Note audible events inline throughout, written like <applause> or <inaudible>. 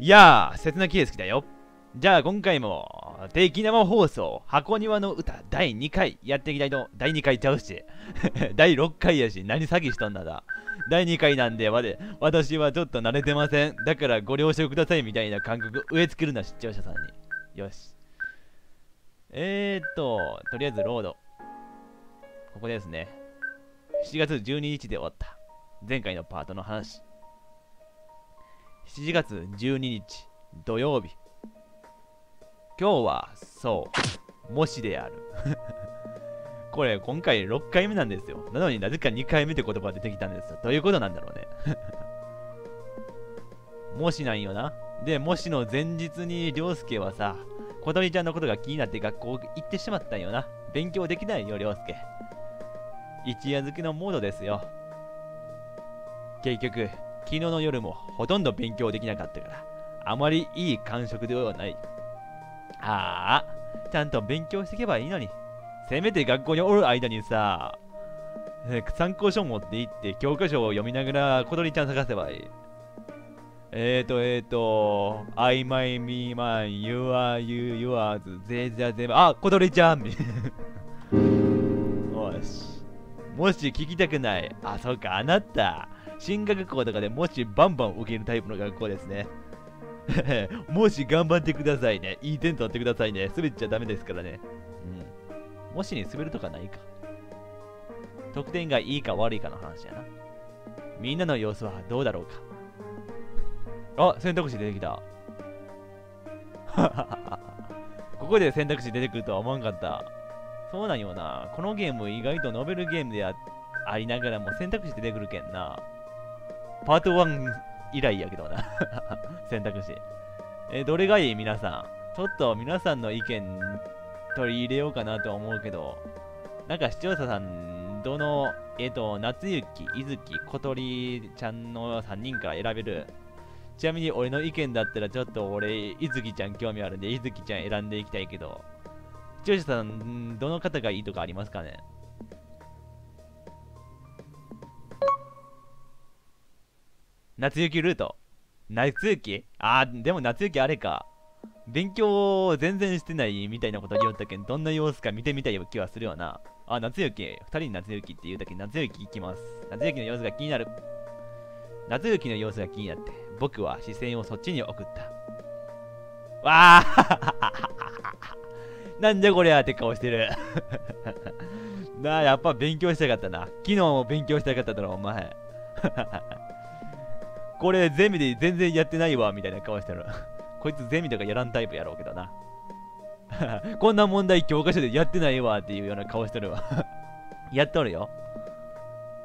いやー、切な圭介だよ。じゃあ今回も、定期生放送、箱庭の歌第2回やっていきたいと、第2回ちゃうし、<laughs> 第6回やし、何詐欺しとんだだ。第2回なんで、わで、私はちょっと慣れてません。だからご了承くださいみたいな感覚植え付けるな、視聴者さんに。よし。えーっと、とりあえずロード。ここですね。7月12日で終わった。前回のパートの話。7月12日土曜日。今日はそう模試である。<laughs> これ今回6回目なんですよ。なのになぜか2回目って言葉が出てきたんですよ。どういうことなんだろうね。<laughs> 模試なんよな。で模試の前日に涼介はさ小鳥ちゃんのことが気になって学校行ってしまったんよな。勉強できないよ涼介。一夜漬けのモードですよ。結局昨日の夜もほとんど勉強できなかったから、あまりいい感触ではない。ああ、ちゃんと勉強していけばいいのに。せめて学校におる間にさ、参考書持って行って教科書を読みながら小鳥ちゃん探せばいい。えーと、えーと、I, my, me, mine, you are, you, yours, they, they, they, あ、小鳥ちゃん <laughs> よし。もし聞きたくない。あ、そうか、あなた。進学校とかでもしバンバン受けるタイプの学校ですね。<laughs> もし頑張ってくださいね。いい点取ってくださいね。滑っちゃダメですからね。うん。もしに滑るとかないか。得点がいいか悪いかの話やな。みんなの様子はどうだろうか。あ、選択肢出てきた。<laughs> ここで選択肢出てくるとは思わんかった。そうなんよな。このゲーム意外とノベルゲームでありながらも選択肢出てくるけんな。パート1以来やけどな <laughs> 選択肢。えどれがいい？皆さん。ちょっと皆さんの意見取り入れようかなと思うけど、なんか視聴者さん、どの、えっ、ー、と、夏雪、いずき、小鳥ちゃんの3人から選べる？ちなみに俺の意見だったらちょっと俺、いずきちゃん興味あるんで、いずきちゃん選んでいきたいけど、視聴者さん、どの方がいいとかありますかね？夏雪ルート？夏雪あー、でも夏雪あれか。勉強全然してないみたいなこと言おったけん、どんな様子か見てみたい気はするよな。あ、夏雪。二人に夏雪って言うたけん、夏雪行きます。夏雪の様子が気になる。夏雪の様子が気になって、僕は視線をそっちに送った。わあ <laughs> なんじゃこりゃって顔してる <laughs> なあ、やっぱ勉強したかったな。昨日も勉強したかっただろ、お前。これゼミで全然やってないわ、みたいな顔してる。<laughs> こいつゼミとかやらんタイプやろうけどな。<laughs> こんな問題教科書でやってないわっていうような顔してるわ <laughs> やっとるよ。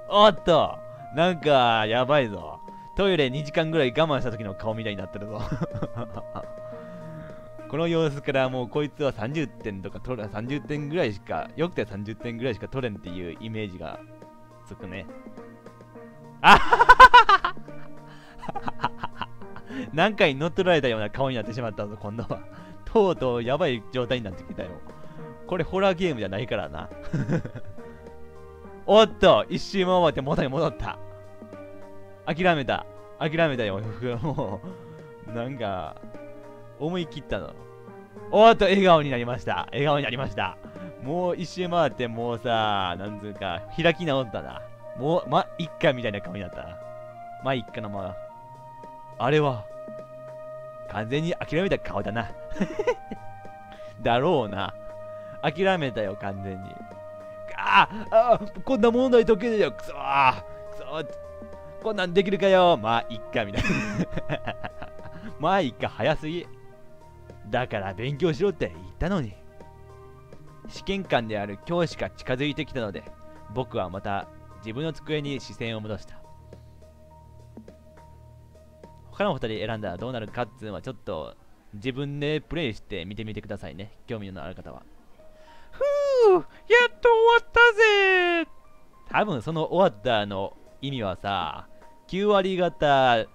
おっとなんか、やばいぞ。トイレ2時間ぐらい我慢した時の顔みたいになってるぞこの様子からもうこいつは30点とか取る、30点ぐらいしか、よくて30点ぐらいしか取れんっていうイメージがつくね。あははは <laughs> 何回乗っ取られたような顔になってしまったぞ、今度は。<laughs> とうとうやばい状態になってきたよ。これホラーゲームじゃないからな。<laughs> おっと一周回って元に戻った。諦めた。諦めたよ。もう、なんか、思い切ったの。おっと笑顔になりました。笑顔になりました。もう一周回ってもうさ、なんつうか、開き直ったな。もう、ま、一回みたいな顔になったな。まあ、一回のまま。あれは、完全に諦めた顔だな。<laughs> だろうな。諦めたよ、完全に。ああこんな問題解けねえよ、くそーくそこんなんできるかよまあ、いっか、みたいな。<laughs> まあ、いっか、早すぎ。だから勉強しろって言ったのに。試験官である教師が近づいてきたので、僕はまた自分の机に視線を戻した。他の2人選んだらどうなるかっていうのはちょっと自分でプレイして見てみてくださいね。興味のある方は。ふぅやっと終わったぜ多分その終わったの意味はさ、9割方、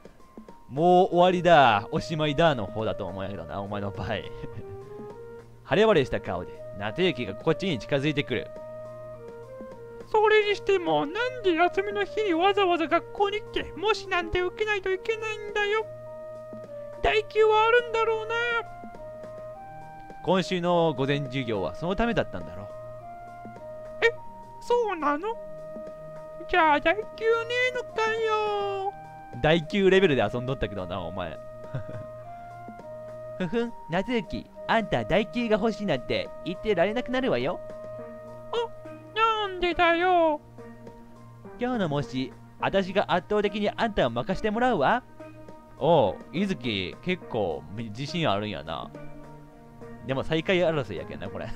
もう終わりだ、おしまいだの方だと思うんやけどな、お前の場合。晴れ晴れした顔で、ナテユキがこっちに近づいてくる。それにしても、なんで休みの日にわざわざ学校に来て、もしなんて受けないといけないんだよ。大求はあるんだろうな。今週の午前授業はそのためだったんだろそうなの？じゃあ、代給ねえのかよ。第9レベルで遊んどったけどなお前 <laughs> ふふん夏雪あんた第9が欲しいなんて言ってられなくなるわよなんでだよ。今日の模試私が圧倒的にあんたを任してもらうわ。おう伊月結構自信あるんやな。でも最下位争いやけんなこれ。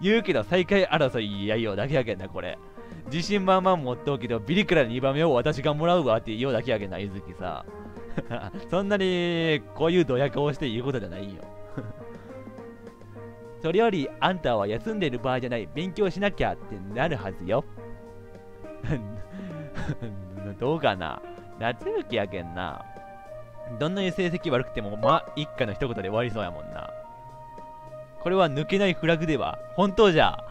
言うけど最下位争いやようだけやけんなこれ。自信満々持っとうけどビリから2番目を私がもらうわって言うだけやけんな伊月さ。<laughs> そんなにこういうドヤ顔して言うことじゃないよ。それよりあんたは休んでる場合じゃない勉強しなきゃってなるはずよ <laughs> どうかな？夏雪やけんな。どんなに成績悪くても、ま、一家の一言で終わりそうやもんな。これは抜けないフラグでは本当じゃ。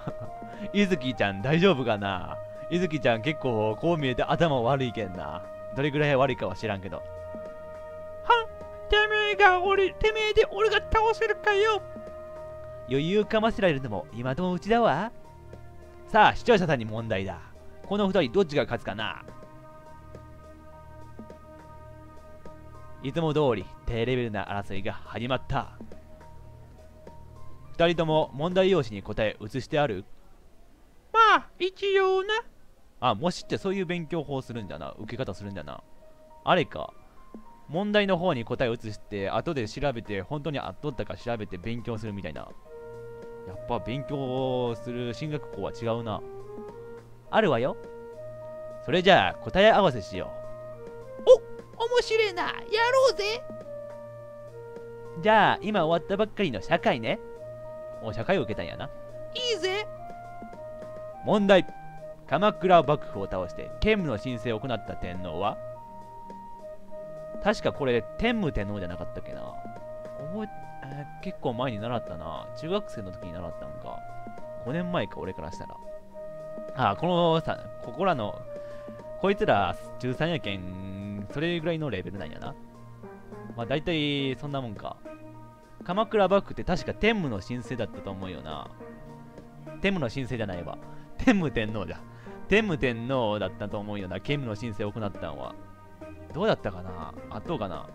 いずきちゃん大丈夫かな？いずきちゃん結構こう見えて頭悪いけんな。どれぐらい悪いかは知らんけど。はん、てめえが俺、てめえで俺が倒せるかよ。余裕かませられるのも今のうちだわ。さあ、視聴者さんに問題だ。この二人どっちが勝つかな？いつも通り低レベルな争いが始まった。二人とも問題用紙に答え写してある？まあ、一応な。あもしってそういう勉強法するんだな？受け方するんだな？あれか。問題の方に答え写して後で調べて本当にあっとったか調べて勉強するみたいなやっぱ勉強する進学校は違うな。あるわよ。それじゃあ答え合わせしよ面白いな。やろうぜ。うじゃあ今終わったばっかりの社会ね。お社会を受けたんやな。いいぜ。問題。鎌倉幕府を倒して兼務の申請を行った天皇は。確かこれ天武天皇じゃなかったっけな。覚え結構前に習ったな。中学生の時に習ったんか。5年前か俺からしたら。あこのさここらのこいつら中3やけんそれぐらいのレベルなんやな。まあ大体そんなもんか。鎌倉幕府って確か天武の申請だったと思うよな。天武の申請じゃないわ。天武天皇だ天武天皇だったと思うよな。兼務の申請を行ったんは。どうだったかな？あとうかな？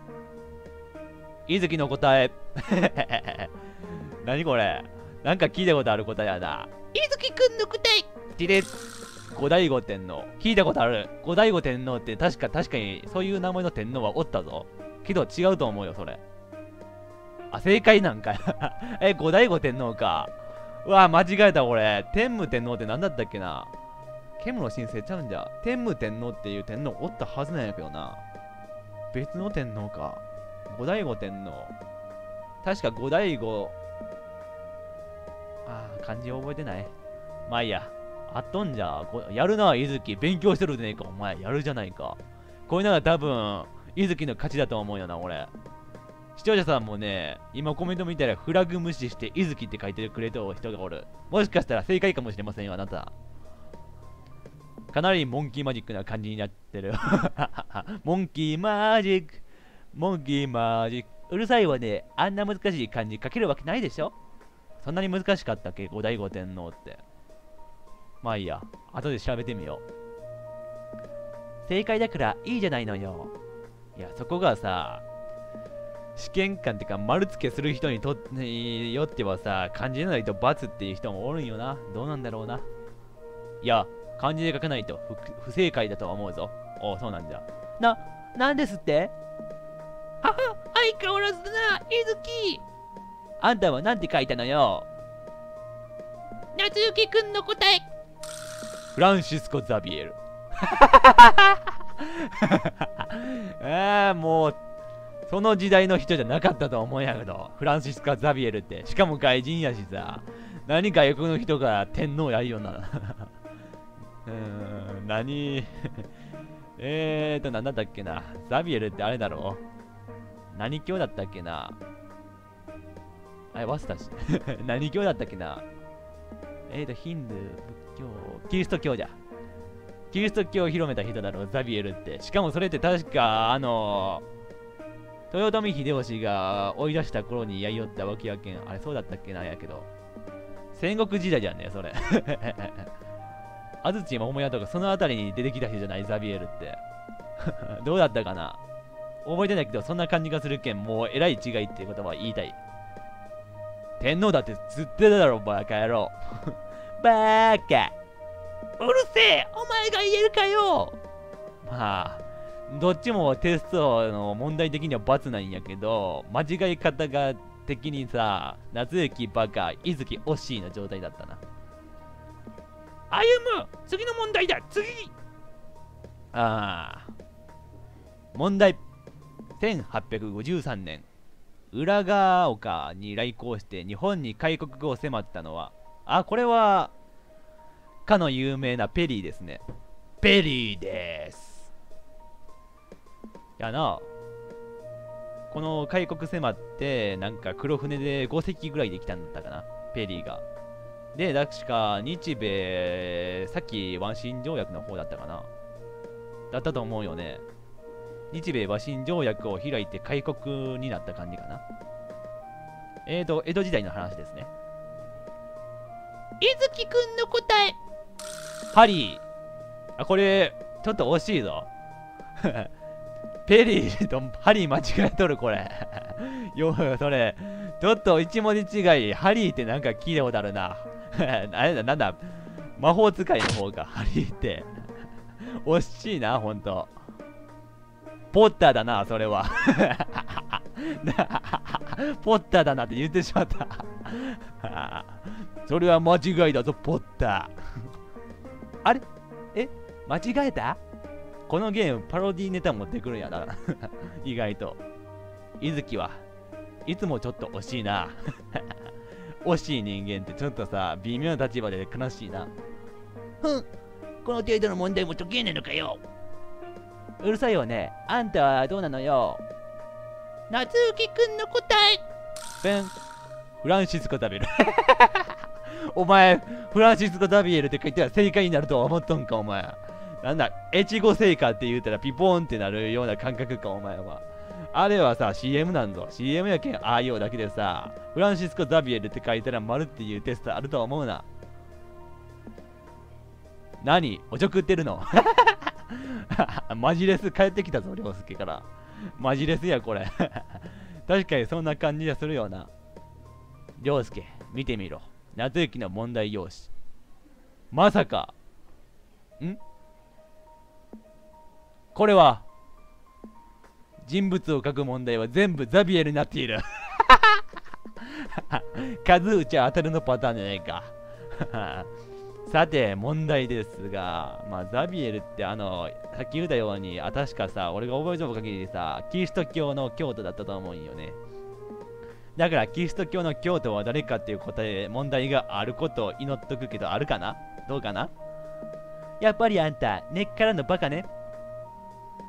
伊月の答え。<laughs> 何これ。なんか聞いたことある答えやな。伊月くんの答え。ティレ後醍醐天皇聞いたことある。後醍醐天皇って確か確かにそういう名前の天皇はおったぞ。けど違うと思うよそれ。あ正解なんかい <laughs> え後醍醐天皇か。うわ間違えた俺天武天皇って何だったっけな。ケムの申請ちゃうんじゃ。天武天皇っていう天皇おったはずなんやけどな。別の天皇か後醍醐天皇確か後醍醐ああ漢字覚えてない。まあいいや。あっとんじゃこやるな伊月。勉強してるでねえか。お前やるじゃないか。これなら多分伊月の勝ちだと思うよな俺。視聴者さんもね今コメント見たらフラグ無視して伊月って書いてくれた人がおる。もしかしたら正解かもしれませんよあなた。かなりモンキーマジックな感じになってる。<laughs> モンキーマジック。モンキーマジックうるさいわね。あんな難しい漢字書けるわけないでしょ。そんなに難しかったっけ？後醍醐天皇って。まあいいや。後で調べてみよう。正解だからいいじゃないのよ。いやそこがさ試験官ってか丸付けする人にとによってはさ漢字でないと×っていう人もおるんよな。どうなんだろうな。いや漢字で書かないと不不正解だとは思うぞ。おうそうなんじゃ。ななんですって？相変わらずだな、伊月。あんたはなんて書いたのよ？夏雪くんの答え。フランシスコ・ザビエル。<laughs> ああもうその時代の人じゃなかったと思うんやけど。フランシスコ・ザビエルって。しかも外人やしさ。何外国の人が天皇やるよな。<laughs> うーん何？<laughs> えーと何だったっけな。ザビエルってあれだろ？何教だったっけな？あれ忘れたし <laughs> 何教だったっけな？えーとヒンドゥー仏教キリスト教じゃキリスト教を広めた人だろうザビエルってしかもそれって確かあの豊臣秀吉が追い出した頃にやりよったわけやけん。あれ、そうだったっけなやけど。戦国時代じゃんねそれ。<laughs> 安土桃屋とかその辺りに出てきた人じゃないザビエルって。<laughs> どうだったかな？覚えてないけど、そんな感じがするけん、もうえらい違いっていうことは言いたい。天皇だって釣ってただろ、<laughs> バカ野郎。バーカ。うるせえお前が言えるかよまあ、どっちもテストの問題的には罰なんやけど、間違い方が的にさ、夏雪バカ、伊月惜しいの状態だったな。歩む次の問題だ次ああ。問題。1853年、浦賀丘に来航して日本に開国を迫ったのは、あ、これは、かの有名なペリーですね。ペリーです。やな。この開国迫って、なんか黒船で5隻ぐらいできたんだったかな、ペリーが。で、確か日米、さっき湾岸条約の方だったかな。だったと思うよね。日米和親条約を開いて開国になった感じかな。えーと、江戸時代の話ですね。伊月くんの答えハリー。あ、これ、ちょっと惜しいぞ。<laughs> ペリーとハリー間違えとる、これ。<laughs> よ、それ、ちょっと一文字違い、ハリーってなんか聞いたことあるな。<laughs> あれだ、なんだ、魔法使いの方か、ハリーって。惜しいな、ほんと。ポッターだな、それは。<laughs> ポッターだなって言ってしまった。<laughs> それは間違いだぞ、ポッター。あれ？え？間違えた？このゲームパロディネタ持ってくるんやな。<laughs> 意外と。伊月はいつもちょっと惜しいな。惜しい人間ってちょっとさ、微妙な立場で悲しいな。ふんこの程度の問題も解けねえのかようるさいよね。あんたはどうなのよ？夏雪くんの答えペン。フランシスコ・ダビエル。お前、フランシスコ・ダビエルって書いたら正解になるとは思っとんか、お前。なんだ、越後製菓って言うたらピポーンってなるような感覚か、お前は。あれはさ、CM なんぞ。CM やけん、ああいうだけでさ、フランシスコ・ダビエルって書いたら丸っていうテストあるとは思うな。何？おちょくってるの？<laughs> <laughs> マジレス帰ってきたぞ、りょうすけから。マジレスや、これ。<laughs> 確かにそんな感じがするよな。りょうすけ、見てみろ。夏雪の問題用紙。まさか。ん？これは、人物を書く問題は全部ザビエルになっている。<laughs> 数打ちは当たるのパターンじゃないか。さて、問題ですが、まあ、ザビエルってあの、さっき言ったように、あ、確かさ、俺が覚えておく限りさ、キリスト教の教徒だったと思うんよね。だから、キリスト教の教徒は誰かっていう答え、問題があることを祈っとくけど、あるかな？どうかな？やっぱりあんた、根っからのバカね？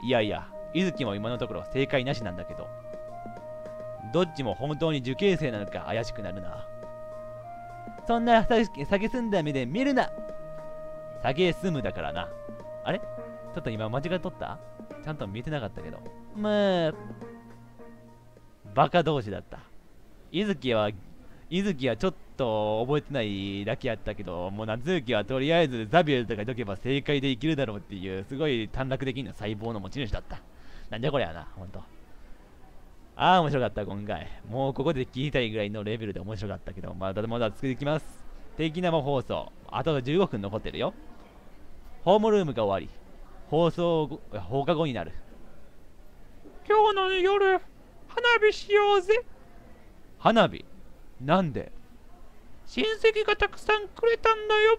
いやいや、伊月も今のところ正解なしなんだけど。どっちも本当に受験生なのか怪しくなるな。そんなさげすんだ目で見るな下げすむだからな。あれ？ちょっと今間違っとった？ちゃんと見てなかったけど。まあ、バカ同士だった。伊月は、伊月はちょっと覚えてないだけやったけど、もう夏雪はとりあえずザビエルとか言っとけば正解で生きるだろうっていう、すごい短絡的な細胞の持ち主だった。なんじゃこりゃな、ほんと。ああ、面白かった、今回。もうここで聞きたいぐらいのレベルで面白かったけど、まだまだ作っていきます。定期生放送。あと15分残ってるよ。ホームルームが終わり、放送後放課後になる。今日の夜花火しようぜ花火？なんで？親戚がたくさんくれたんだよ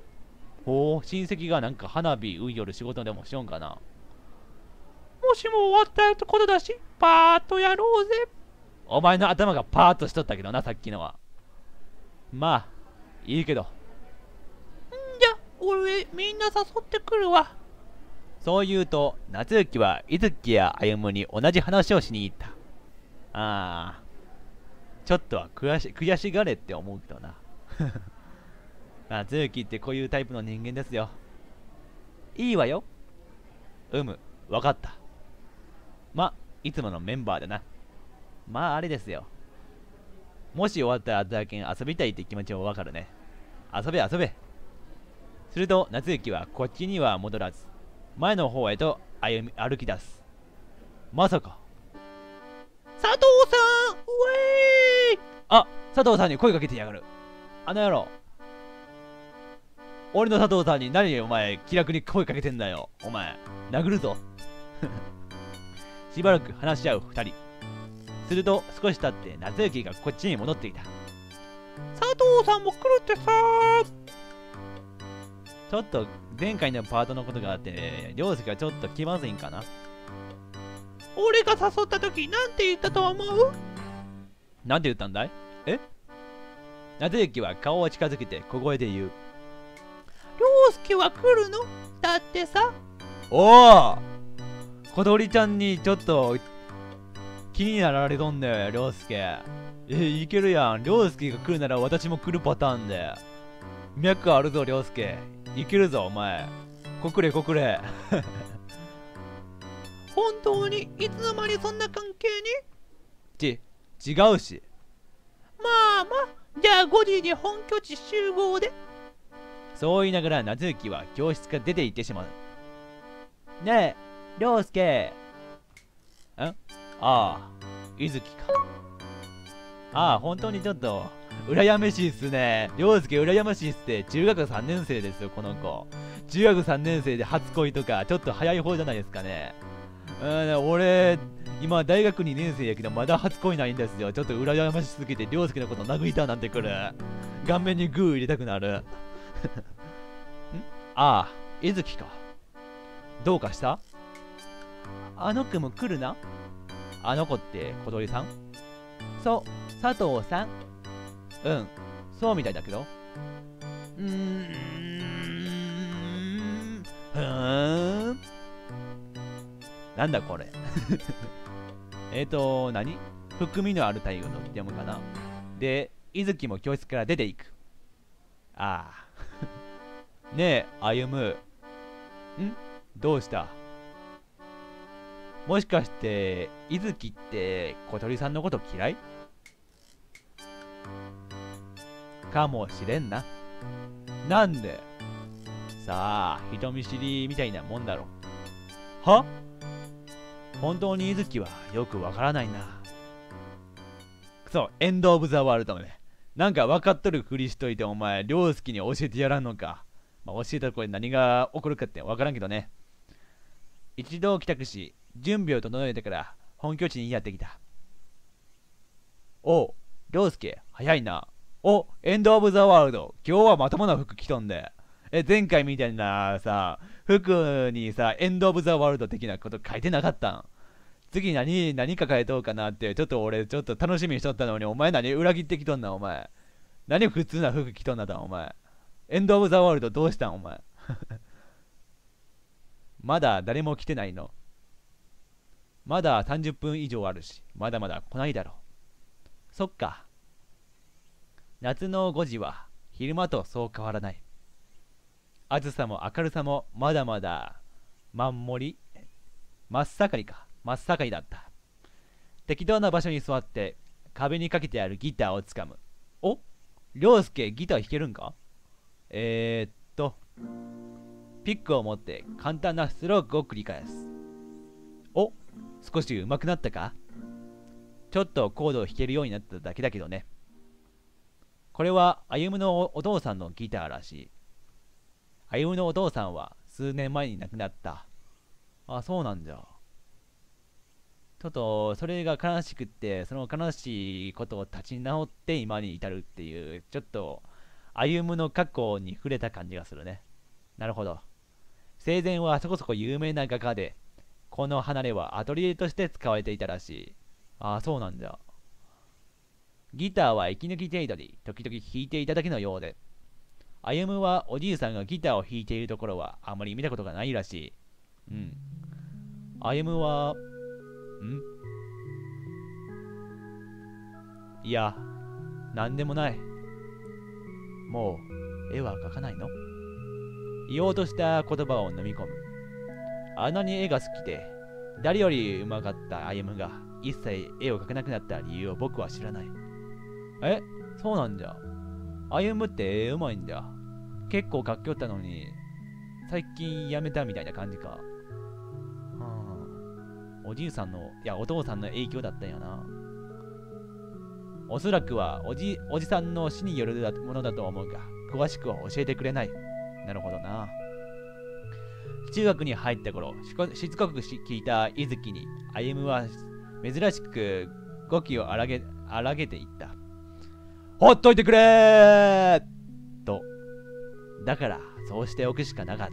ほう、親戚がなんか花火ういよる仕事でもしよんかな。もしも終わったところだしパーッとやろうぜお前の頭がパーッとしとったけどな、さっきのは。まあ、いいけど。んじゃ俺みんな誘ってくるわそう言うと、夏雪は伊月や歩に同じ話をしに行った。ああ、ちょっとは悔し悔しがれって思うけどな。<laughs> 夏雪ってこういうタイプの人間ですよ。いいわよ。うむ、わかった。まあ、いつものメンバーだな。まああれですよ。もし終わったらだけ遊びたいって気持ちもわかるね。遊べ遊べ。すると夏雪はこっちには戻らず、前の方へと歩み歩き出す。まさか。佐藤さんうえーいあ佐藤さんに声かけてやがる。あの野郎。俺の佐藤さんに何お前気楽に声かけてんだよ。お前、殴るぞ。しばらく話し合う二人。すると少し経って夏雪がこっちに戻っていた。佐藤さんも来るってさちょっと前回のパートのことがあって、涼介がちょっと気まずいんかな。俺が誘った時なんて言ったと思う？なんて言ったんだい？え？夏雪は顔を近づけて小声で言う。涼介は来るの？だってさおお小鳥ちゃんにちょっと気になられとんだよ、涼介。え、いけるやん。涼介が来るなら私も来るパターンで。脈あるぞ、涼介。いけるぞ、お前。こくれ、こくれ。<laughs> 本当にいつの間にそんな関係に？ち、違うし。まあまあじゃあ5時に本拠地集合でそう言いながら夏雪は教室から出て行ってしまう。ねえ、涼介。ん？ああ、伊月か。ああ、本当にちょっと、羨ましいっすね。涼介羨ましいっすって、中学3年生ですよ、この子。中学3年生で初恋とか、ちょっと早い方じゃないですかね。うん、俺、今大学2年生やけど、まだ初恋ないんですよ。ちょっと羨ましすぎて、涼介のこと殴りたなんてくる。顔面にグー入れたくなる。<laughs> ん？ああ、伊月か。どうかした？あの子も来るな？あの子って小鳥さん？そう、佐藤さん。うん、そうみたいだけど。うーん、ふーん。なんだこれ？<laughs> えっと、何？含みのあるタイ語の読むかな？で、伊月も教室から出ていく。ああ。<laughs> ねえ、歩む。ん？どうした？もしかして、伊月って小鳥さんのこと嫌い？かもしれんな。なんで？さあ、人見知りみたいなもんだろ。は？本当に伊月はよくわからないな。くそ、エンド・オブ・ザ・ワールドね。なんか分かっとるふりしといて、お前、涼介に教えてやらんのか。まあ、教えたらこれ何が起こるかって分からんけどね。一度帰宅し、準備を整えてから本拠地にやってきた。おう、涼介、早いな。お、エンド・オブ・ザ・ワールド、今日はまともな服着とんで。え、前回みたいなさ、服にさ、エンド・オブ・ザ・ワールド的なこと書いてなかったん？次何、何か書いとうかなって、ちょっと俺、ちょっと楽しみにしとったのに、お前何裏切ってきとんな、お前。何普通な服着とんなだ、お前。エンド・オブ・ザ・ワールドどうしたん、お前。<laughs> まだ誰も来てないの。まだ30分以上あるし、まだまだ来ないだろう。そっか。夏の5時は昼間とそう変わらない。暑さも明るさもまだまだまんもり、真っ盛りか、真っ盛りだった。適当な場所に座って壁にかけてあるギターをつかむ。お？涼介ギター弾けるんか？えー、っと、ピックを持って簡単なストロークを繰り返す。お？少し上手くなったか？ちょっとコードを弾けるようになっただけだけどね。これは歩夢のお父さんのギターらしい。歩夢のお父さんは数年前に亡くなった。あ、そうなんじゃ。ちょっと、それが悲しくって、その悲しいことを立ち直って今に至るっていう、ちょっと、歩夢の過去に触れた感じがするね。なるほど。生前はそこそこ有名な画家で、この離れはアトリエとして使われていたらしい。ああ、そうなんじゃ。ギターは息抜き程度に時々弾いていただけのようで、歩はおじいさんがギターを弾いているところはあまり見たことがないらしい。うん。歩は、ん？いや、なんでもない。もう、絵は描かないの？言おうとした言葉を飲み込む。あんなに絵が好きで、誰よりうまかった歩夢が一切絵を描けなくなった理由を僕は知らない。え？そうなんじゃ。歩むって絵うまいんだ。結構描きよったのに、最近やめたみたいな感じか。はあ、おじいさんの、いや、お父さんの影響だったんやな。おそらくはおじ、おじさんの死によるものだと思うが、詳しくは教えてくれない。なるほどな。中学に入った頃、しつこく聞いた伊月に、歩は珍しく語気を荒げ荒げていった。ほっといてくれと。だから、そうしておくしかなかっ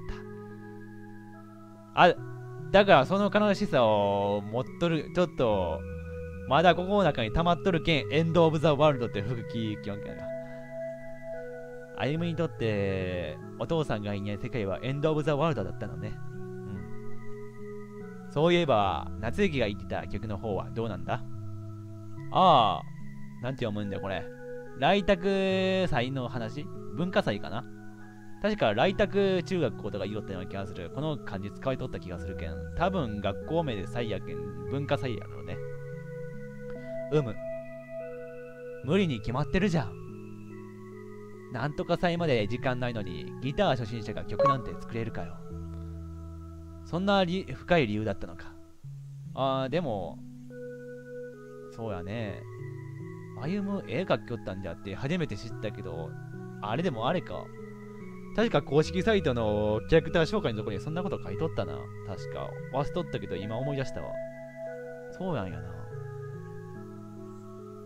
た。あ、だからその悲しさを持っとる、ちょっと、まだここの中に溜まっとるけん、エンド・オブ・ザ・ワールドって吹く気きよんかな。歩にとって、お父さんがいない世界はエンド・オブ・ザ・ワールドだったのね。うん。そういえば、夏雪が言ってた曲の方はどうなんだ？ああ、なんて読むんだよ、これ。来宅祭の話？文化祭かな？確か来宅中学校とか言おったような気がする。この漢字使いとった気がするけん。多分学校名で祭やけん、文化祭やろうね。うむ。無理に決まってるじゃん。なんとか祭まで時間ないのに、ギター初心者が曲なんて作れるかよ。そんな深い理由だったのか。あー、でも、そうやね。歩む絵描きよったんじゃって初めて知ったけど、あれでもあれか。確か公式サイトのキャラクター紹介のとこにそんなこと書いとったな。確か。忘れとったけど今思い出したわ。そうなんやな。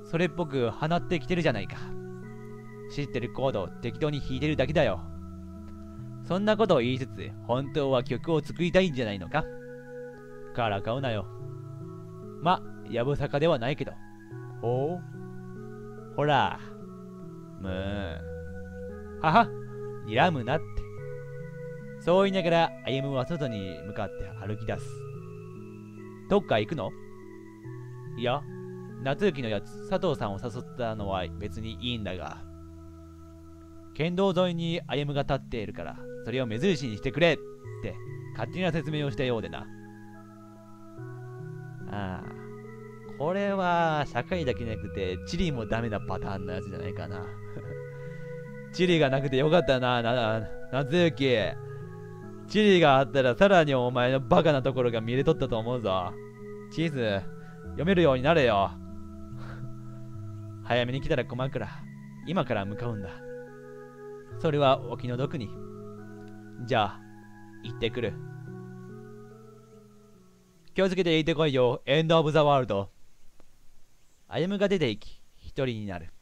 それっぽく放ってきてるじゃないか。知ってるコードを適当に弾いてるだけだよ。そんなことを言いつつ、本当は曲を作りたいんじゃないのか？からかうなよ。ま、やぶさかではないけど。ほう？ほら。むー。はは、睨むなって。そう言いながら、歩夢は外に向かって歩き出す。どっか行くの？いや、夏雪のやつ、佐藤さんを誘ったのは別にいいんだが、県道沿いに歩が立っているから、それを目印にしてくれって勝手な説明をしたようでな。ああ、これは社会だけじゃなくて、地理もダメなパターンのやつじゃないかな。<laughs> 地理がなくてよかったな、な、夏雪。地理があったらさらにお前のバカなところが見れとったと思うぞ。チーズ、読めるようになれよ。<laughs> 早めに来たら困るから、今から向かうんだ。それはお気の毒に。じゃあ、行ってくる。気をつけて行ってこいよ、エンド・オブ・ザ・ワールド。歩夢が出て行き、一人になる。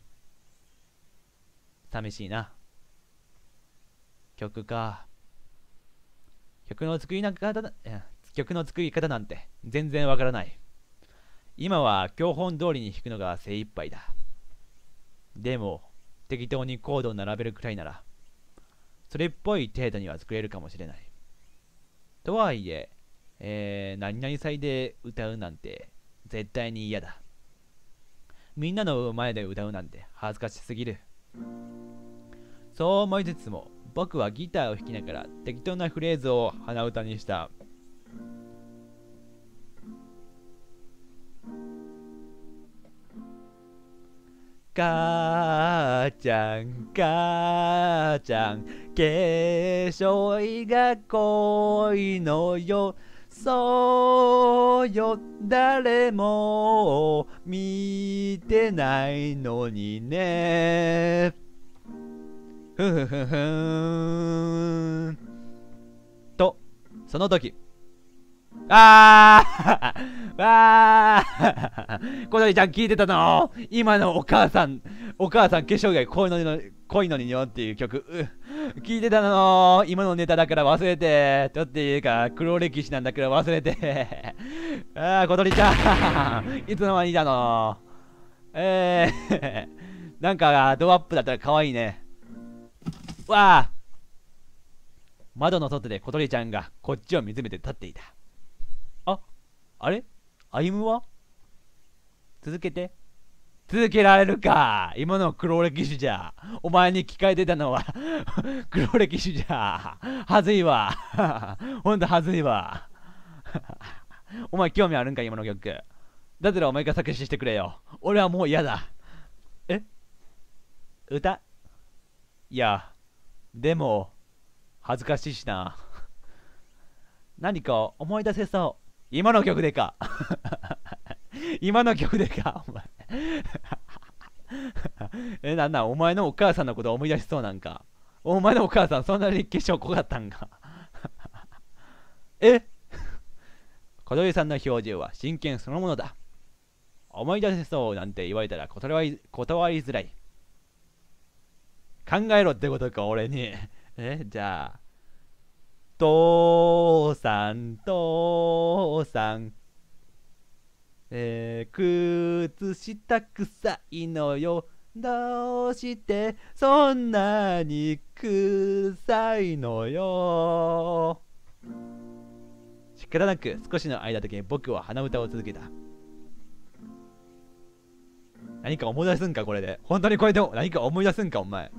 寂しいな。曲か。曲の作り方曲の作り方なんて全然わからない。今は教本通りに弾くのが精一杯だ。でも、適当にコードを並べるくらいなら、それっぽい程度には作れるかもしれない。とはいえ、えー、何々祭で歌うなんて絶対に嫌だ。みんなの前で歌うなんて恥ずかしすぎる。そう思いつつも、僕はギターを弾きながら適当なフレーズを鼻歌にした。か母ちゃん、母ちゃん、化粧が濃いのよ。そうよ、誰も見てないのにね。ふふふふん。と、その時。あ <laughs> ーあー小鳥ちゃん聞いてたの？今のお母さん、お母さん化粧が濃いのに、濃いのによっていう曲。う聞いてたの？今のネタだから忘れて。ちょっというか、黒歴史なんだから忘れて。<laughs> ああ、小鳥ちゃん。<laughs> いつの間にいたの？えー、なんかドアップだったら可愛いね。わあ窓の外で小鳥ちゃんがこっちを見つめて立っていた。あ、あれ？歩夢は？続けて。続けられるか今の黒歴史じゃ。お前に聞かれてたのは <laughs> 黒歴史じゃ。はずいわ。<laughs> ほんとはずいわ。<laughs> お前興味あるんか今の曲。だったらお前が作詞してくれよ。俺はもう嫌だ。え？歌？いや、でも、恥ずかしいしな。何か思い出せそう。今の曲でか。<laughs> 今の曲でか、お前。<laughs> え、なんなん、お前のお母さんのこと思い出しそうなんか。お前のお母さん、そんなに化粧濃かったんか。<laughs> え？小鳥さんの表情は真剣そのものだ。思い出せそうなんて言われたら断り断りづらい。考えろってことか、俺に。え、じゃあ。父さん、父さん。えー、靴下臭いのよ。どうしてそんなに臭いのよ。仕方なく少しの間だけ僕は鼻歌を続けた。何か思い出すんかこれで。本当にこれで何か思い出すんかお前。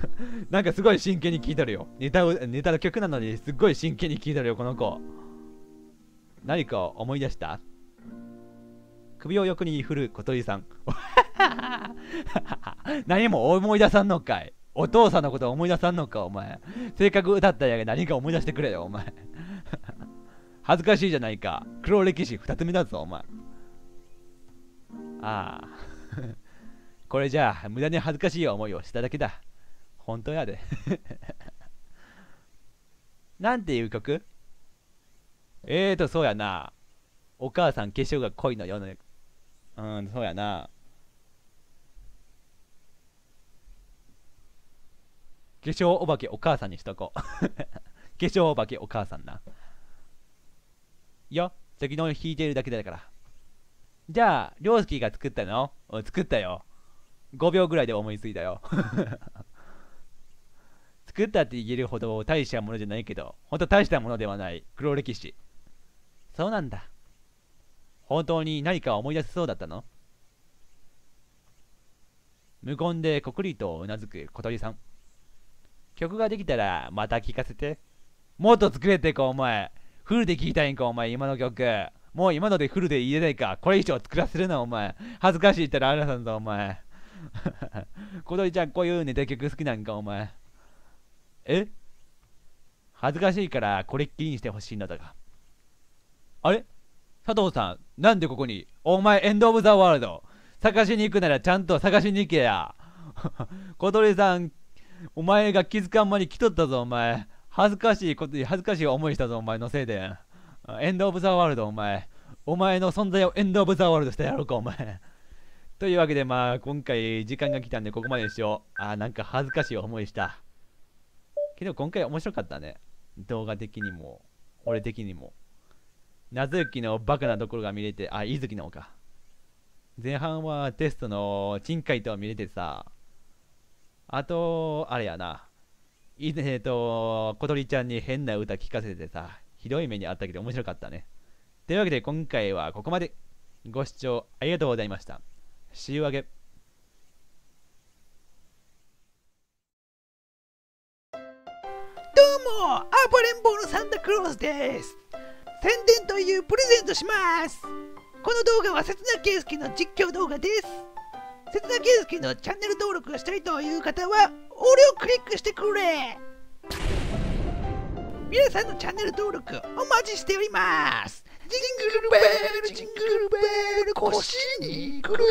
<laughs> なんかすごい真剣に聴いてるよ。ネタをネタの曲なのにすっごい真剣に聴いてるよ、この子。何か思い出した？首を横に振る小鳥さん。<laughs> 何も思い出さんのかい。お父さんのこと思い出さんのか、お前。せっかく歌ったやが何か思い出してくれよ、お前。<laughs> 恥ずかしいじゃないか。黒歴史二つ目だぞ、お前。ああ。これじゃあ、無駄に恥ずかしい思いをしただけだ。本当やで。<laughs> なんていう曲？えーと、そうやな。お母さん化粧が濃いのよね。うん、そうやな。化粧お化けお母さんにしとこう。<laughs> 化粧お化けお母さんな。いや、責任引いてるだけだから。じゃあ、りょうすきが作ったの？作ったよ。5秒ぐらいで思いついたよ。<laughs> 作ったって言えるほど大したものじゃないけど、ほんと大したものではない黒歴史。そうなんだ。本当に何か思い出せそうだったの？無言でこくりとうなずく小鳥さん。曲ができたらまた聴かせて。もっと作れってか、お前。フルで聴きたいんか、お前、今の曲。もう今のでフルで言えないか。これ以上作らせるな、お前。恥ずかしいったらあらさんだ、お前。<laughs> 小鳥ちゃん、こういうネタ曲好きなんか、お前。え？恥ずかしいからこれっきりにしてほしいのだが。あれ？佐藤さん、なんでここに？お前、エンド・オブ・ザ・ワールド。探しに行くならちゃんと探しに行けや。<laughs> 小鳥さん、お前が気づかん間に来とったぞ、お前。恥ずかしいことに、恥ずかしい思いしたぞ、お前のせいで。エンド・オブ・ザ・ワールド、お前。お前の存在をエンド・オブ・ザ・ワールドしてやろうか、お前。というわけで、まあ、今回時間が来たんで、ここまでにしよう。あ、なんか恥ずかしい思いした。けど、今回面白かったね。動画的にも、俺的にも。謎行きのバカなところが見れて、あ、飯月の方か。前半はテストの珍回答見れてさ、あと、あれやな。いえっと、小鳥ちゃんに変な歌聞かせてさ、ひどい目にあったけど面白かったね。というわけで今回はここまで。ご視聴ありがとうございました。See you again. 暴れん坊のサンタクロースです。宣伝というプレゼントします。この動画は刹那圭介の実況動画です。刹那圭介のチャンネル登録をしたいという方は俺をクリックしてくれ。皆さんのチャンネル登録お待ちしております。ジングルベルジングルベル腰にくる。